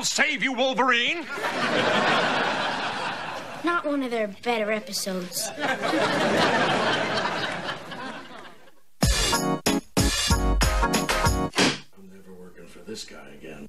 I'll save you, Wolverine. Not one of their better episodes. I'm never working for this guy again.